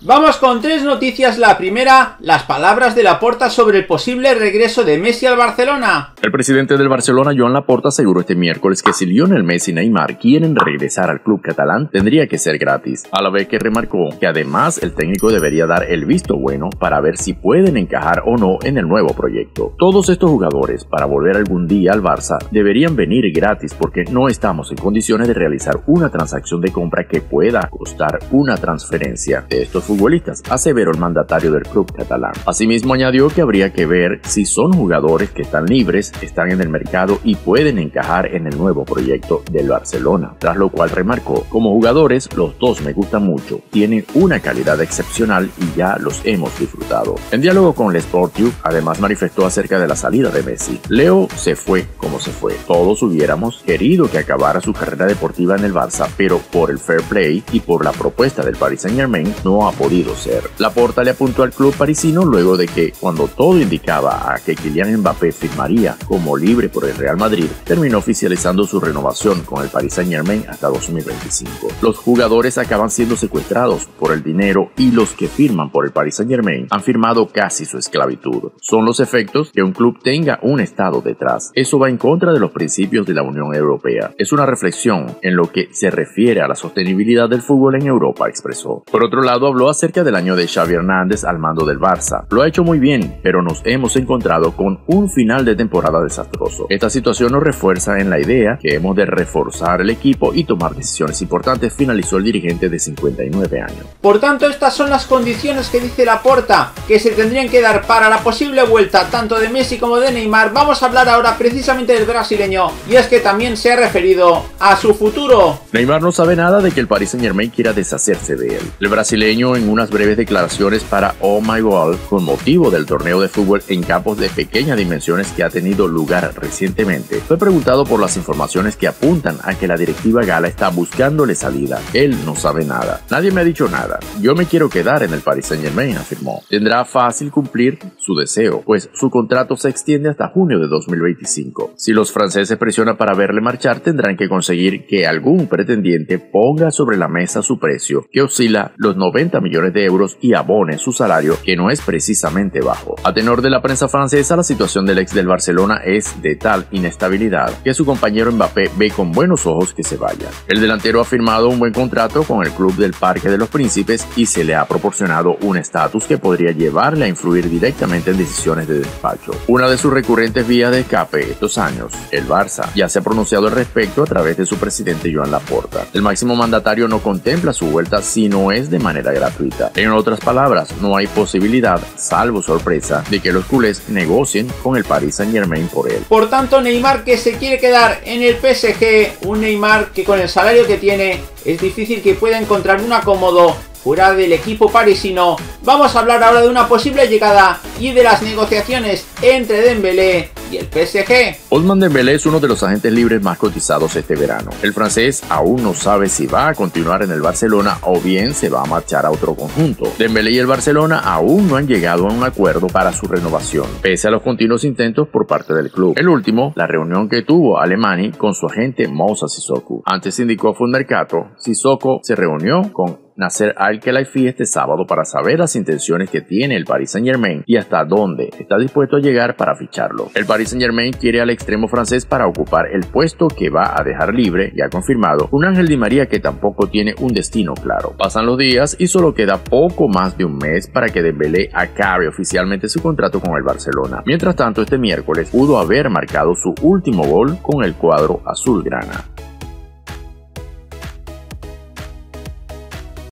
Vamos con tres noticias. La primera, las palabras de Laporta sobre el posible regreso de Messi al Barcelona. El presidente del Barcelona, Joan Laporta, aseguró este miércoles que si Lionel Messi y Neymar quieren regresar al club catalán, tendría que ser gratis, a la vez que remarcó que además el técnico debería dar el visto bueno para ver si pueden encajar o no en el nuevo proyecto. Todos estos jugadores, para volver algún día al Barça, deberían venir gratis porque no estamos en condiciones de realizar una transacción de compra que pueda costar una transferencia de estos futbolistas, aseveró el mandatario del club catalán. Asimismo añadió que habría que ver si son jugadores que están libres, están en el mercado y pueden encajar en el nuevo proyecto del Barcelona, tras lo cual remarcó, como jugadores los dos me gustan mucho, tienen una calidad excepcional y ya los hemos disfrutado. En diálogo con el Sportiu, además manifestó acerca de la salida de Messi. Leo se fue como se fue. Todos hubiéramos querido que acabara su carrera deportiva en el Barça, pero por el fair play y por la propuesta del Paris Saint Germain no ha podido ser. La Porta le apuntó al club parisino luego de que, cuando todo indicaba a que Kylian Mbappé firmaría como libre por el Real Madrid, terminó oficializando su renovación con el Paris Saint Germain hasta 2025. Los jugadores acaban siendo secuestrados por el dinero y los que firman por el Paris Saint Germain han firmado casi su esclavitud. Son los efectos que un club tenga un Estado detrás. Eso va en contra de los principios de la Unión Europea. Es una reflexión en lo que se refiere a la sostenibilidad del fútbol en Europa, expresó. Por otro lado, habló acerca del año de Xavi Hernández al mando del Barça. Lo ha hecho muy bien, pero nos hemos encontrado con un final de temporada desastroso. Esta situación nos refuerza en la idea que hemos de reforzar el equipo y tomar decisiones importantes, finalizó el dirigente de 59 años. Por tanto, estas son las condiciones que dice Laporta que se tendrían que dar para la posible vuelta tanto de Messi como de Neymar. Vamos a hablar ahora precisamente del brasileño y es que también se ha referido a su futuro. Neymar no sabe nada de que el Paris Saint Germain quiera deshacerse de él. El brasileño en unas breves declaraciones para Oh My Goal con motivo del torneo de fútbol en campos de pequeñas dimensiones que ha tenido lugar recientemente, fue preguntado por las informaciones que apuntan a que la directiva gala está buscándole salida. Él no sabe nada. Nadie me ha dicho nada. Yo me quiero quedar en el Paris Saint Germain, afirmó. Tendrá fácil cumplir su deseo, pues su contrato se extiende hasta junio de 2025. Si los franceses presionan para verle marchar, tendrán que conseguir que algún pretendiente ponga sobre la mesa su precio, que oscila los 90 millones de euros y abone su salario, que no es precisamente bajo. A tenor de la prensa francesa, la situación del ex del Barcelona es de tal inestabilidad que su compañero Mbappé ve con buenos ojos que se vaya. El delantero ha firmado un buen contrato con el club del Parque de los Príncipes y se le ha proporcionado un estatus que podría llevarle a influir directamente en decisiones de despacho. Una de sus recurrentes vías de escape estos años, el Barça, ya se ha pronunciado al respecto a través de su presidente Joan Laporta. El máximo mandatario no contempla su vuelta si no es de manera gratuita. En otras palabras, no hay posibilidad, salvo sorpresa, de que los culés negocien con el Paris Saint Germain por él. Por tanto, Neymar que se quiere quedar en el PSG, un Neymar que con el salario que tiene es difícil que pueda encontrar un acomodo fuera del equipo parisino, vamos a hablar ahora de una posible llegada y de las negociaciones entre Dembélé y el PSG. Osman Dembélé es uno de los agentes libres más cotizados este verano. El francés aún no sabe si va a continuar en el Barcelona o bien se va a marchar a otro conjunto. Dembélé y el Barcelona aún no han llegado a un acuerdo para su renovación, pese a los continuos intentos por parte del club. El último, la reunión que tuvo Alemani con su agente Moussa Sissoko. Antes indicó Fundercato, Sissoko se reunió con Nasser Al-Khelaifi este sábado para saber las intenciones que tiene el Paris Saint Germain y hasta dónde está dispuesto a llegar para ficharlo. El Paris Saint Germain quiere al extremo francés para ocupar el puesto que va a dejar libre, ya confirmado, un Ángel Di María que tampoco tiene un destino claro. Pasan los días y solo queda poco más de un mes para que Dembélé acabe oficialmente su contrato con el Barcelona. Mientras tanto, este miércoles pudo haber marcado su último gol con el cuadro azulgrana.